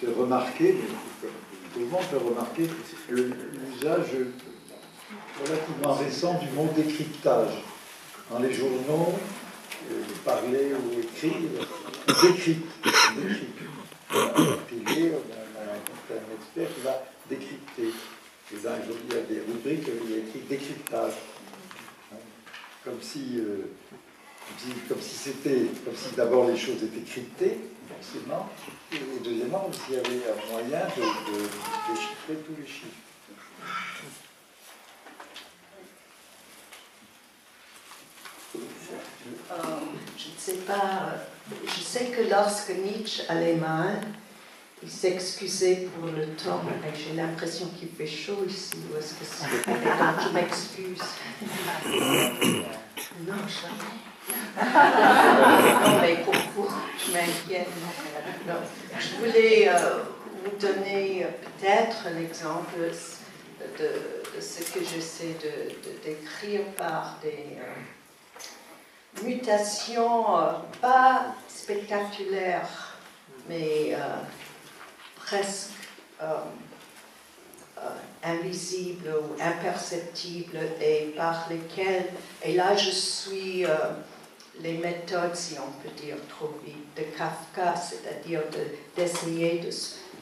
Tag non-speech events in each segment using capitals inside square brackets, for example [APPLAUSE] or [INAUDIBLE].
fait remarquer, tout le monde remarquer, l'usage relativement récent du mot décryptage. Dans les journaux, euh, parler ou écrire, décrypte. décrypte. On a un expert qui va décrypter. Et là, il y a des rubriques, il y a écrit décryptage. Comme si, euh, comme si c'était, comme si d'abord les choses étaient cryptées, forcément, deuxièmement, s'il y avait un moyen de, de déchiffrer tous les chiffres. Euh, je ne sais pas, je sais que lorsque Nietzsche allait mal, il s'excusait pour le temps. J'ai l'impression qu'il fait chaud ici, ou est-ce que c'est... Je m'excuse? Non, jamais. non, mais pour je m'inquiète. Je voulais euh, vous donner peut-être l'exemple de, de, ce que j'essaie de, décrire par des... Euh, mutation euh, pas spectaculaire, mais euh, presque euh, invisible ou imperceptible et par lesquelles, et là je suis les méthodes, si on peut dire trop vite, de Kafka, c'est-à-dire d'essayer de,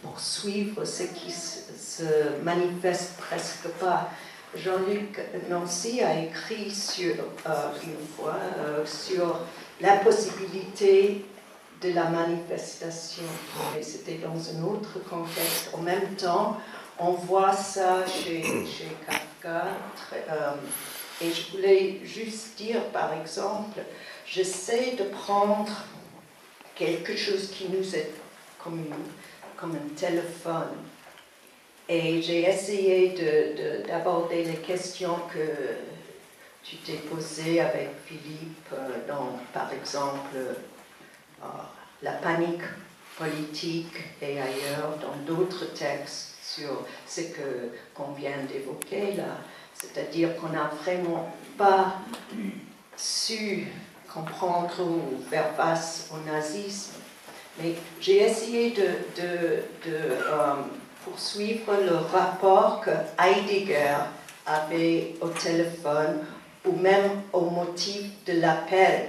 poursuivre ce qui se manifeste presque pas Jean-Luc Nancy a écrit sur, euh, une fois euh, sur l'impossibilité de la manifestation. Mais c'était dans un autre contexte. En même temps, on voit ça chez, chez Kafka. Euh, et je voulais juste dire, par exemple, j'essaie de prendre quelque chose qui nous est commun, comme un téléphone et j'ai essayé d'aborder les questions que tu t'es posées avec Philippe, euh, dans, par exemple, euh, la panique politique et ailleurs, dans d'autres textes sur ce qu'on vient d'évoquer là. C'est-à-dire qu'on n'a vraiment pas su comprendre ou faire face au nazisme. Mais j'ai essayé de, euh, suivre le rapport que Heidegger avait au téléphone ou même au motif de l'appel.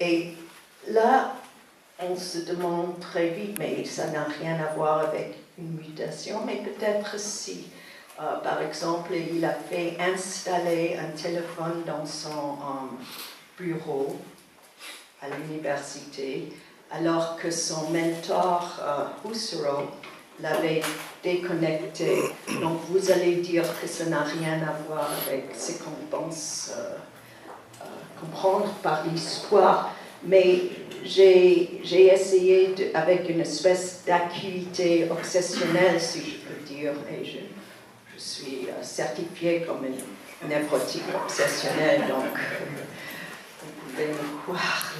Et là, on se demande très vite, mais ça n'a rien à voir avec une mutation, mais peut-être si. Euh, par exemple, il a fait installer un téléphone dans son euh, bureau à l'université, alors que son mentor, uh, Husserl, l'avait déconnecté. Donc vous allez dire que ça n'a rien à voir avec ce qu'on pense euh, euh, comprendre par l'histoire, mais j'ai essayé avec une espèce d'acuité obsessionnelle, si je peux dire, et je, suis euh, certifiée comme une névrotique obsessionnelle, donc vous pouvez me croire.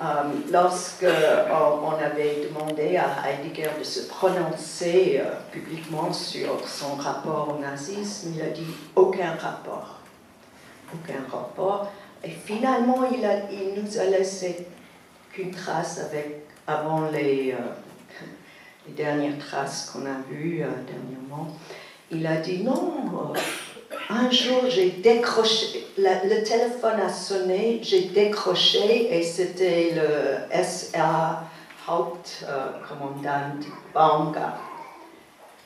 Euh, lorsque euh, on avait demandé à Heidegger de se prononcer euh, publiquement sur son rapport au nazisme, il a dit aucun rapport. Aucun rapport. Et finalement, il, il nous a laissé qu'une trace avec, avant les, [LAUGHS] les dernières traces qu'on a vues dernièrement. Il a dit non, un jour, j'ai décroché, le téléphone a sonné, j'ai décroché et c'était le SA Hauptkommandant Baumgart.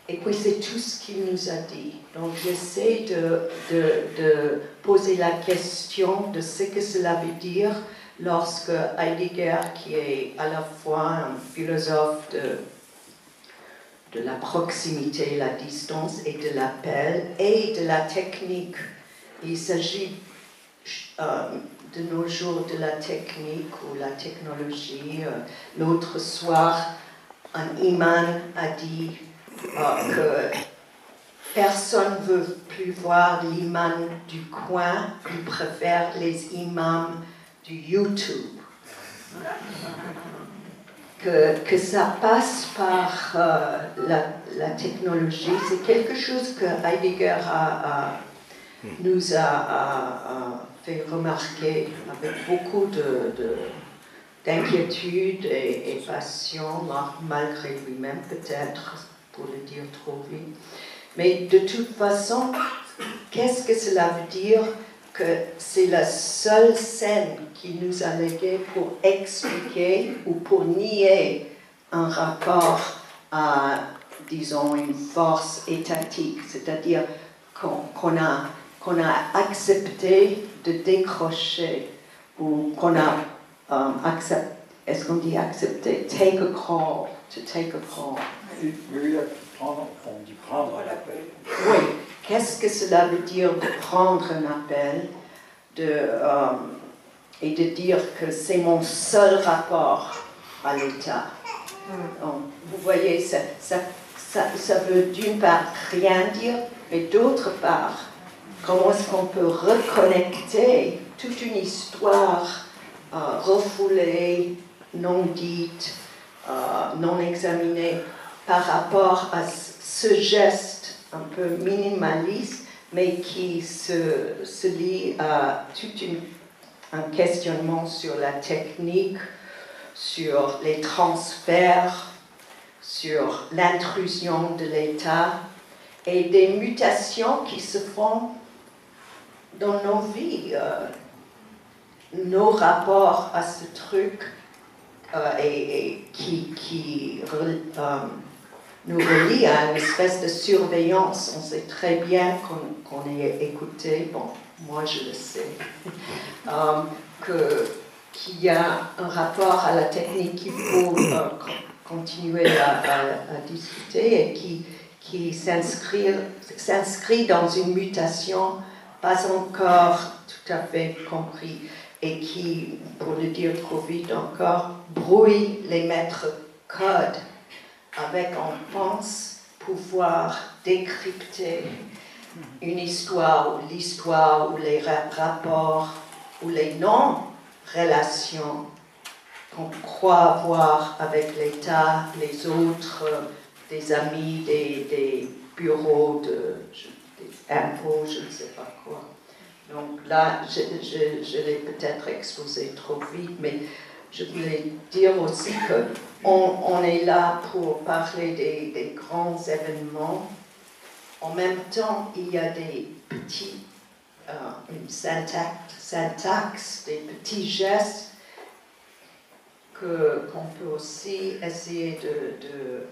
Et puis c'est tout ce qu'il nous a dit. Donc j'essaie de, poser la question de ce que cela veut dire lorsque Heidegger, qui est à la fois un philosophe de la proximité, la distance et de l'appel et de la technique. Il s'agit euh, de nos jours de la technique ou la technologie. Euh, l'autre soir, un imam a dit euh, que personne ne veut plus voir l'imam du coin, il préfère les imams du YouTube que, ça passe par euh, la, technologie. C'est quelque chose que Heidegger a, nous a, fait remarquer avec beaucoup de, d'inquiétude et, et passion, malgré lui-même peut-être, pour le dire trop vite. Mais de toute façon, qu'est-ce que cela veut dire que c'est la seule scène qui nous a légué pour expliquer ou pour nier un rapport à, disons, une force étatique, c'est-à-dire qu'on a, qu'on a accepté de décrocher ou qu'on a um, accepté, est-ce qu'on dit accepter, take a call, to take a call. Oui, on dit prendre un appel. Oui, qu'est-ce que cela veut dire de prendre un appel de, um, et de dire que c'est mon seul rapport à l'État? Hmm. Vous voyez, ça, ça, ça, ça veut d'une part rien dire, mais d'autre part, comment est-ce qu'on peut reconnecter toute une histoire euh, refoulée, non dite, euh, non examinée par rapport à ce geste un peu minimaliste, mais qui se, se lie à tout un questionnement sur la technique, sur les transferts, sur l'intrusion de l'État et des mutations qui se font dans nos vies. Euh, nos rapports à ce truc euh, et, qui, qui euh, nous relie à une espèce de surveillance. On sait très bien qu'on est écouté, bon, moi je le sais, que qu'il y a un rapport à la technique qu'il faut continuer à, à, discuter et qui, qui s'inscrit dans une mutation pas encore tout à fait compris et qui, pour le dire trop vite encore, brouille les maîtres codes avec, on pense, pouvoir décrypter une histoire ou l'histoire ou les rapports ou les non-relations qu'on croit avoir avec l'État, les autres, des amis, des, bureaux, de, des impôts, je ne sais pas quoi. Donc là, je, l'ai peut-être exposé trop vite, mais je voulais dire aussi qu'on on est là pour parler des, grands événements. En même temps, il y a des petits, euh, une syntaxe, des petits gestes qu'on peut aussi essayer de, de,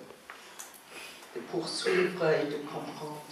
poursuivre et de comprendre.